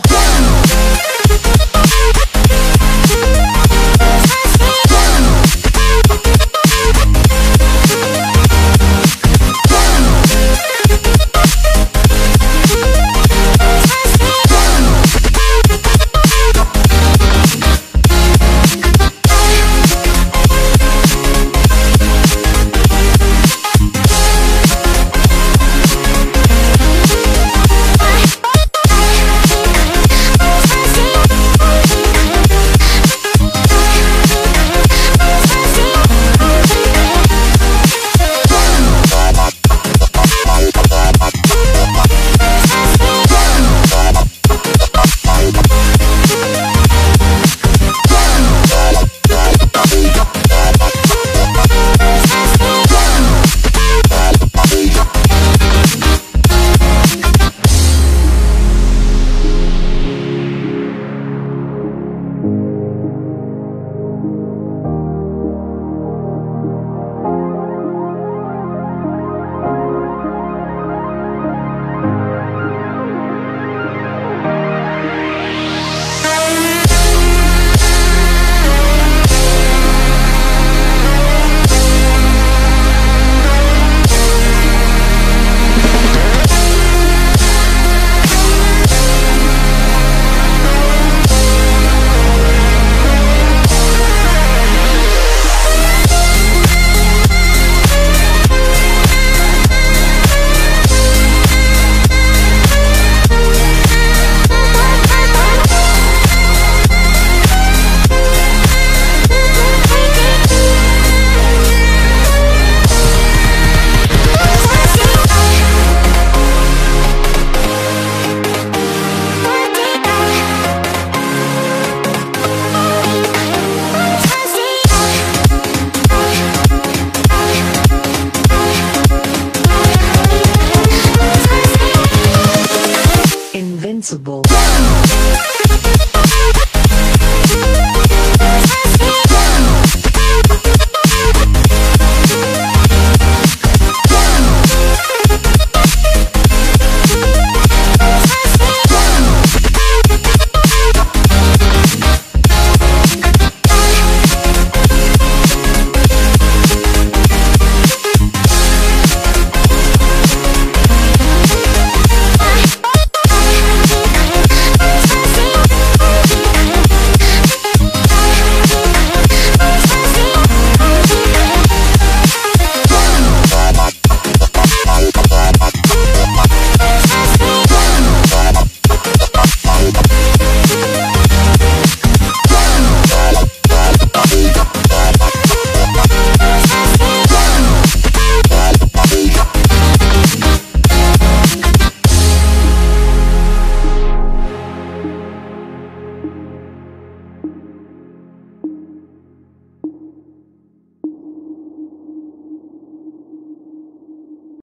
go. possible